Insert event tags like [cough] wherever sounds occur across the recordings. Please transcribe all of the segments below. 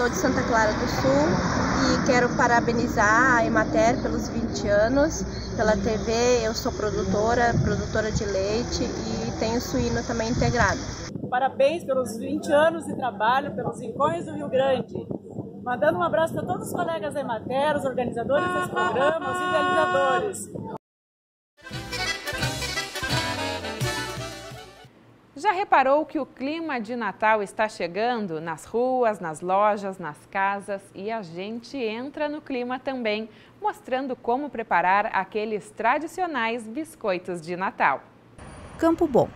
sou de Santa Clara do Sul e quero parabenizar a Emater pelos 20 anos, pela TV. Eu sou produtora, produtora de leite e tenho suíno também integrado. Parabéns pelos 20 anos de trabalho pelos rincões do Rio Grande. Mandando um abraço para todos os colegas da Emater, os organizadores desse programa, os idealizadores. Reparou que o clima de Natal está chegando nas ruas, nas lojas, nas casas e a gente entra no clima também, mostrando como preparar aqueles tradicionais biscoitos de Natal. Campo Bom,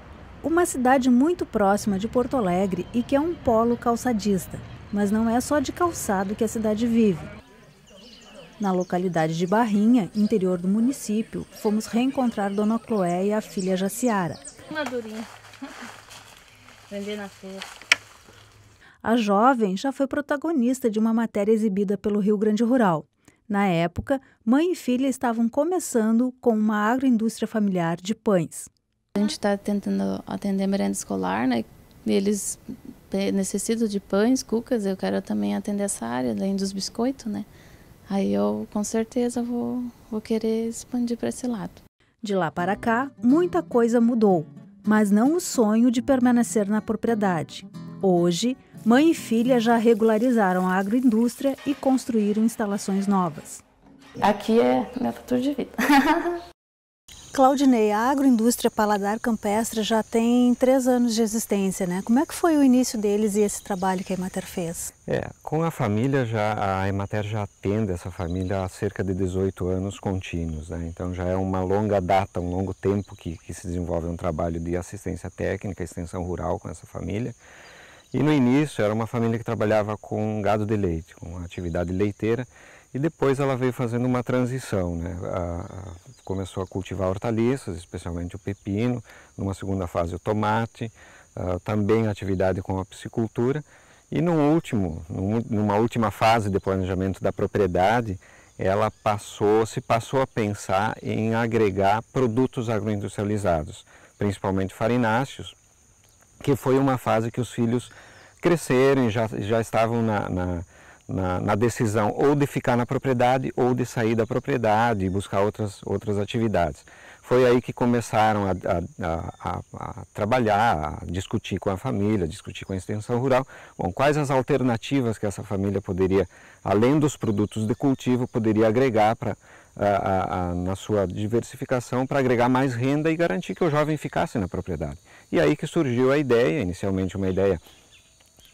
uma cidade muito próxima de Porto Alegre e que é um polo calçadista, mas não é só de calçado que a cidade vive. Na localidade de Barrinha, interior do município, fomos reencontrar Dona Cloé e a filha Jaciara. Madurinha. Vender na feira. A jovem já foi protagonista de uma matéria exibida pelo Rio Grande Rural. Na época, mãe e filha estavam começando com uma agroindústria familiar de pães. A gente está tentando atender a merenda escolar, né? Eles necessitam de pães, cucas, eu quero também atender essa área, além dos biscoitos, né? Aí eu com certeza vou, vou querer expandir para esse lado. De lá para cá, muita coisa mudou mas não o sonho de permanecer na propriedade. Hoje, mãe e filha já regularizaram a agroindústria e construíram instalações novas. Aqui é meu futuro de vida. [laughs] Claudinei, a agroindústria Paladar Campestre já tem três anos de existência, né? Como é que foi o início deles e esse trabalho que a Emater fez? É, com a família, já, a Emater já atende essa família há cerca de 18 anos contínuos, né? Então já é uma longa data, um longo tempo que, que se desenvolve um trabalho de assistência técnica, extensão rural com essa família. E no início era uma família que trabalhava com gado de leite, com atividade leiteira, e depois ela veio fazendo uma transição, né? A, a, começou a cultivar hortaliças, especialmente o pepino, numa segunda fase o tomate, a, também atividade com a piscicultura e no último, numa última fase de planejamento da propriedade, ela passou, se passou a pensar em agregar produtos agroindustrializados, principalmente farináceos, que foi uma fase que os filhos cresceram e já, já estavam na, na na, na, decisão ou de ficar na propriedade ou de sair da propriedade e buscar outras, outras atividades. Foi aí que começaram a, a, a, a, trabalhar, a discutir com a família, discutir com a extensão rural, bom, quais as alternativas que essa família poderia, além dos produtos de cultivo, poderia agregar para na sua diversificação para agregar mais renda e garantir que o jovem ficasse na propriedade. E aí que surgiu a ideia, inicialmente uma ideia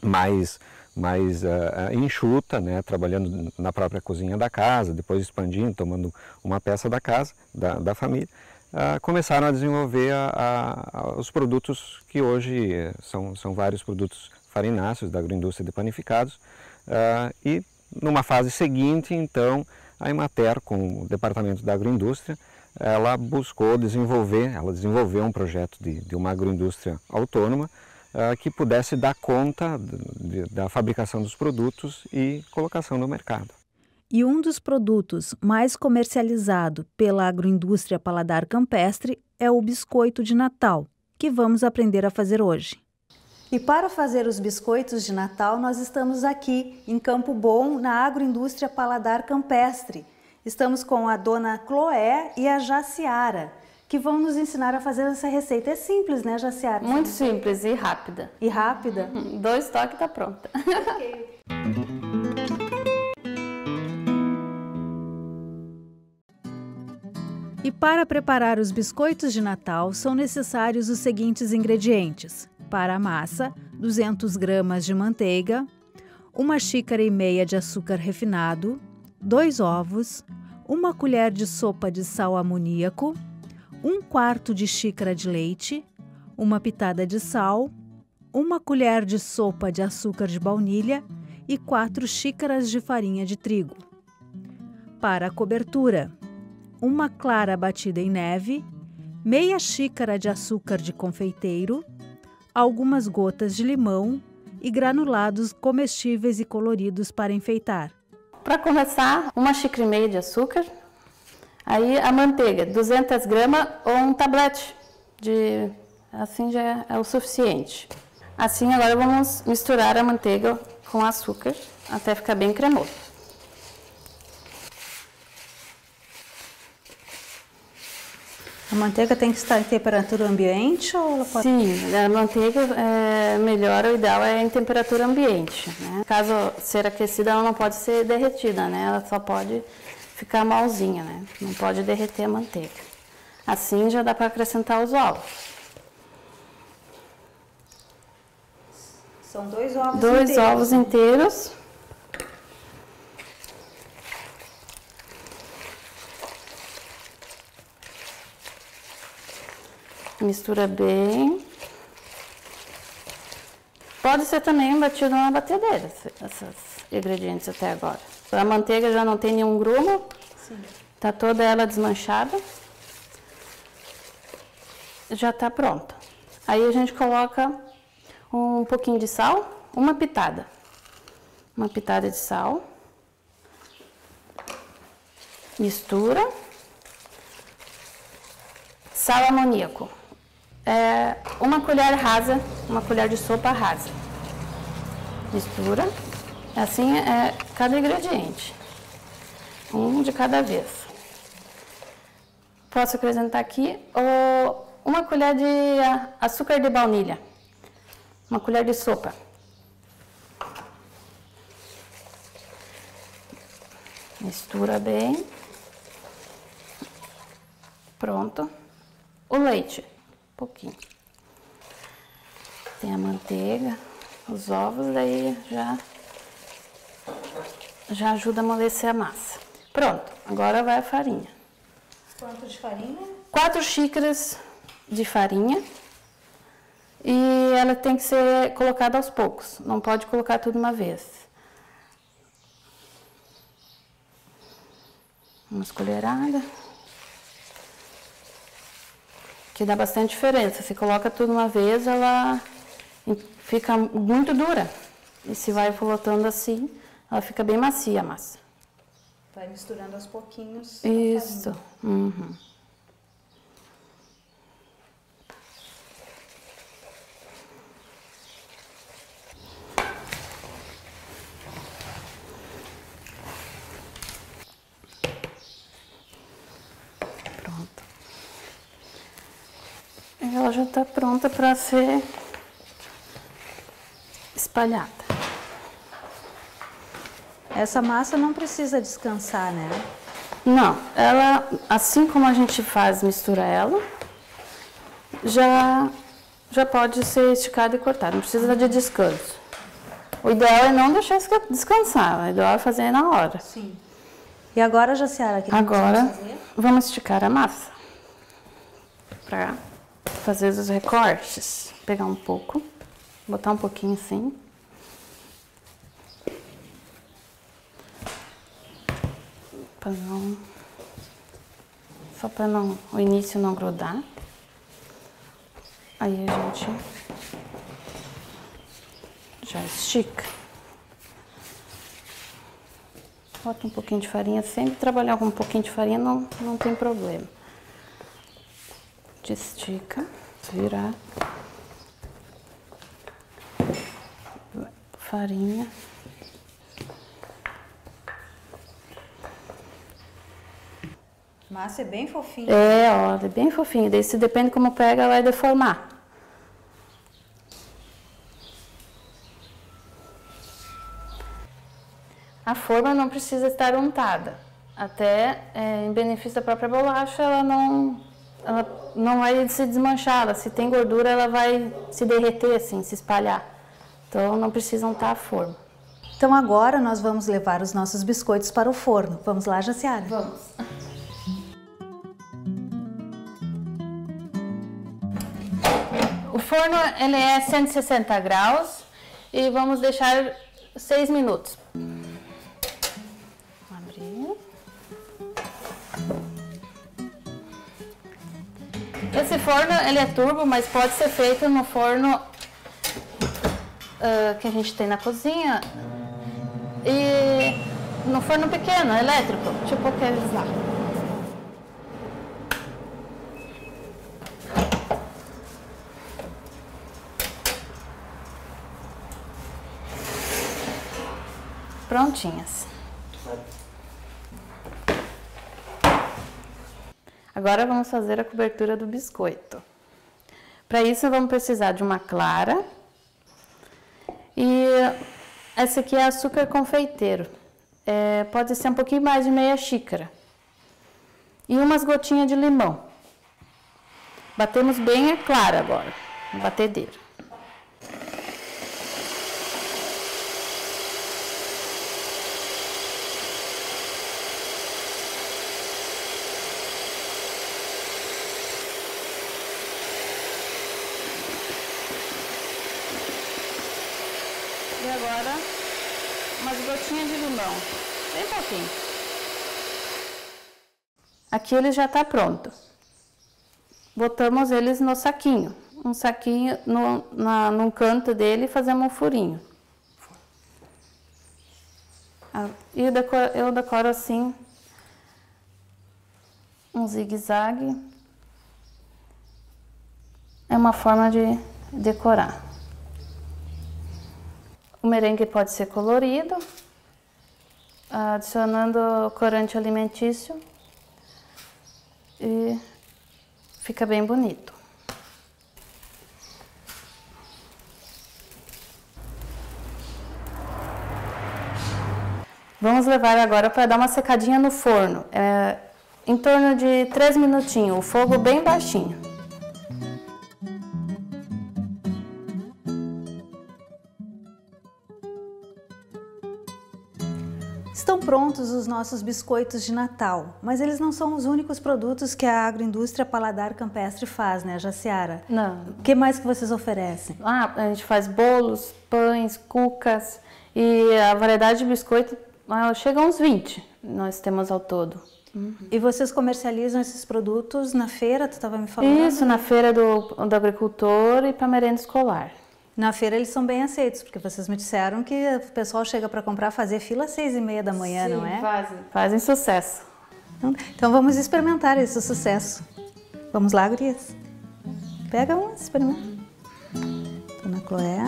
mais mais uh, enxuta, né, trabalhando na própria cozinha da casa, depois expandindo, tomando uma peça da casa, da, da família, uh, começaram a desenvolver a, a, os produtos que hoje são, são vários produtos farináceos da agroindústria de panificados uh, e numa fase seguinte, então, a Emater, com o departamento da agroindústria, ela buscou desenvolver, ela desenvolveu um projeto de, de uma agroindústria autônoma, que pudesse dar conta da fabricação dos produtos e colocação no mercado. E um dos produtos mais comercializado pela agroindústria Paladar Campestre é o biscoito de Natal, que vamos aprender a fazer hoje. E para fazer os biscoitos de Natal, nós estamos aqui em Campo Bom, na agroindústria Paladar Campestre. Estamos com a dona Cloé e a Jaciara que vão nos ensinar a fazer essa receita. É simples, né, Jaciara? Muito simples e rápida. E rápida? Dois toques tá pronta. Ok. [laughs] E para preparar os biscoitos de Natal são necessários os seguintes ingredientes. Para a massa, 200 gramas de manteiga, uma xícara e meia de açúcar refinado, dois ovos, uma colher de sopa de sal amoníaco, um quarto de xícara de leite, uma pitada de sal, uma colher de sopa de açúcar de baunilha e quatro xícaras de farinha de trigo. Para a cobertura, uma clara batida em neve, meia xícara de açúcar de confeiteiro, algumas gotas de limão e granulados comestíveis e coloridos para enfeitar. Para começar, uma xícara e meia de açúcar, Aí a manteiga, 200 gramas ou um tablete de assim já é o suficiente. Assim agora vamos misturar a manteiga com açúcar até ficar bem cremoso. A manteiga tem que estar em temperatura ambiente ou ela pode... Sim, a manteiga é melhor, o ideal é em temperatura ambiente. Né? Caso ser aquecida, ela não pode ser derretida, né? Ela só pode ficar malzinha, né? Não pode derreter a manteiga. Assim já dá para acrescentar os ovos. São dois ovos Dois inteiros. ovos inteiros. Mistura bem. Pode ser também batido na batedeira, esses ingredientes até agora. A manteiga já não tem nenhum grumo. Tá toda ela desmanchada. Já tá pronta. Aí a gente coloca um pouquinho de sal, uma pitada. Uma pitada de sal. Mistura. Sal amoníaco. É uma colher rasa, uma colher de sopa rasa. Mistura. Assim é cada ingrediente. Um de cada vez. Posso acrescentar aqui uma colher de açúcar de baunilha. Uma colher de sopa. Mistura bem. Pronto. O leite, um pouquinho. Tem a manteiga, os ovos, daí já já ajuda a amolecer a massa. Pronto, agora vai a farinha. Quanto de farinha? Quatro xícaras de farinha e ela tem que ser colocada aos poucos, não pode colocar tudo uma vez. Umas colheradas. Que dá bastante diferença. Se coloca tudo uma vez, ela fica muito dura. E se vai voltando assim, ela fica bem macia a massa. Vai misturando aos pouquinhos. Isso. Uhum. Pronto. Ela já está pronta para ser espalhada. Essa massa não precisa descansar, né? Não, ela, assim como a gente faz, mistura ela, já, já pode ser esticada e cortada, não precisa de descanso. O ideal é não deixar esca- descansar, o ideal é fazer na hora. Sim. E agora, Jaciara, que Agora, vamos fazer? vamos esticar a massa para fazer os recortes. Pegar um pouco, botar um pouquinho assim. Pra não... Só para não, o início não grudar. Aí a gente já estica. Bota um pouquinho de farinha, sempre trabalhar com um pouquinho de farinha não, não tem problema. Estica, virar. Farinha. Massa é bem fofinha. É, ó, é bem fofinho. Daí se depende como pega, vai deformar. A forma não precisa estar untada. Até é, em benefício da própria bolacha, ela não, ela não vai se desmanchar. Ela, se tem gordura, ela vai se derreter assim, se espalhar. Então não precisa untar a forma. Então agora nós vamos levar os nossos biscoitos para o forno. Vamos lá, Jaciara? Vamos. Forno ele é 160 graus e vamos deixar 6 minutos. Esse forno ele é turbo, mas pode ser feito no forno ah, que a gente tem na cozinha e no forno pequeno, elétrico, tipo aqueles lá. Prontinhas. Agora vamos fazer a cobertura do biscoito. Para isso vamos precisar de uma clara e essa aqui é açúcar confeiteiro. É, pode ser um pouquinho mais de meia xícara. E umas gotinhas de limão. Batemos bem a clara agora, no batedeiro. Agora, umas gotinhas de limão, bem pouquinho. Aqui ele já está pronto. Botamos eles no saquinho, um saquinho no, na, num canto dele e fazemos um furinho. Ah, e eu decoro, eu decoro assim, um zigue-zague. É uma forma de decorar. O merengue pode ser colorido, adicionando corante alimentício e fica bem bonito. Vamos levar agora para dar uma secadinha no forno, é, em torno de 3 minutinhos, o fogo bem baixinho. Prontos os nossos biscoitos de Natal, mas eles não são os únicos produtos que a agroindústria Paladar Campestre faz, né, Jaciara? Não. O que mais que vocês oferecem? Ah, a gente faz bolos, pães, cucas e a variedade de biscoito ah, chega a uns 20 nós temos ao todo. Uhum. E vocês comercializam esses produtos na feira, tu estava me falando? Isso, na feira do, do agricultor e para merenda escolar. Na feira eles são bem aceitos, porque vocês me disseram que o pessoal chega para comprar fazer fila às seis e meia da manhã, Sim, não é? fazem. Fazem sucesso. Então, então vamos experimentar esse sucesso. Vamos lá, gurias? Pega um, experimenta. Dona Cloé.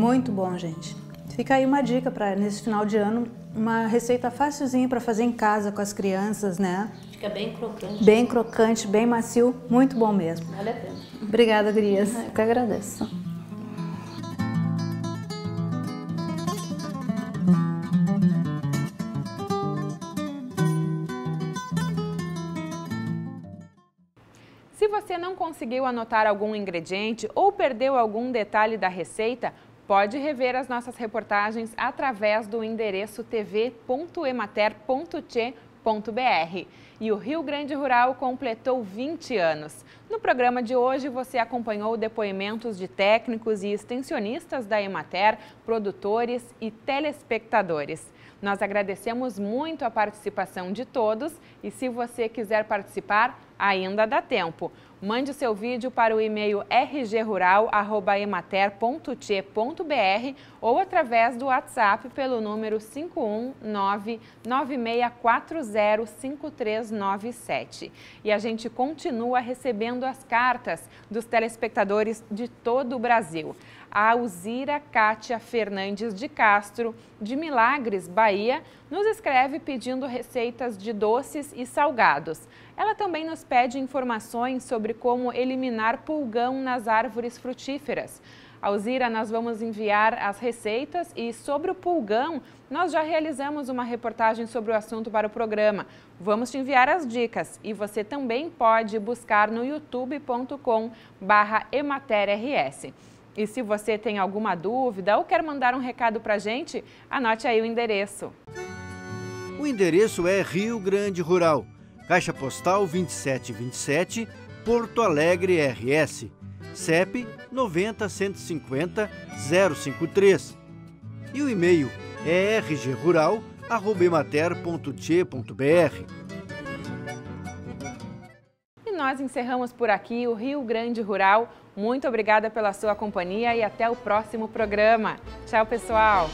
Muito bom, gente. Fica aí uma dica para nesse final de ano, uma receita facilzinha para fazer em casa com as crianças, né? Fica bem crocante. Bem crocante, bem macio, muito bom mesmo. Vale a pena. Obrigada, Grias. Eu que agradeço. Se você não conseguiu anotar algum ingrediente ou perdeu algum detalhe da receita, pode rever as nossas reportagens através do endereço tv.emater.tche.br. E o Rio Grande Rural completou 20 anos. No programa de hoje, você acompanhou depoimentos de técnicos e extensionistas da Emater, produtores e telespectadores. Nós agradecemos muito a participação de todos e se você quiser participar, ainda dá tempo. Mande seu vídeo para o e-mail rgrural.emater.te.br ou através do WhatsApp pelo número 51996405397. E a gente continua recebendo as cartas dos telespectadores de todo o Brasil. A Alzira Kátia Fernandes de Castro, de Milagres, Bahia, nos escreve pedindo receitas de doces e salgados. Ela também nos pede informações sobre como eliminar pulgão nas árvores frutíferas. Alzira, nós vamos enviar as receitas e sobre o pulgão, nós já realizamos uma reportagem sobre o assunto para o programa. Vamos te enviar as dicas e você também pode buscar no youtube.com barra ematerrs. E se você tem alguma dúvida ou quer mandar um recado para a gente, anote aí o endereço. O endereço é Rio Grande Rural Caixa Postal 2727, Porto Alegre RS. CEP 90 150 053. E o e-mail é rgrural@emater.te.br. E nós encerramos por aqui o Rio Grande Rural. Muito obrigada pela sua companhia e até o próximo programa. Tchau, pessoal!